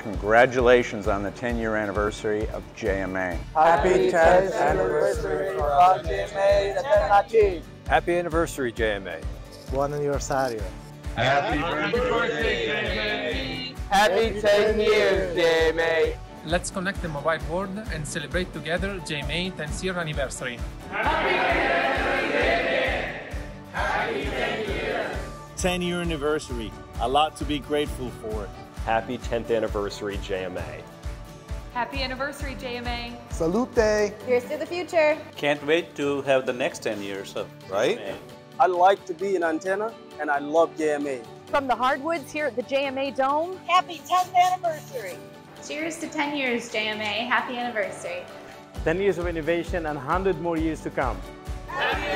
congratulations on the 10-year anniversary of JMA. Happy 10th anniversary for JMA Happy anniversary, JMA. Buon anniversario. Happy birthday, JMA. Happy 10 years, JMA. Let's connect the mobile world and celebrate together JMA 10th year anniversary. Happy anniversary, JMA. Happy 10 years. 10 year anniversary. A lot to be grateful for. Happy 10th anniversary, JMA. Happy anniversary, JMA. Salute. Here's to the future. Can't wait to have the next 10 years of right. JMA. I like to be an antenna and I love JMA. From the hardwoods here at the JMA Dome, happy 10th anniversary. Cheers to 10 years, JMA. Happy anniversary. 10 years of innovation and 100 more years to come. Happy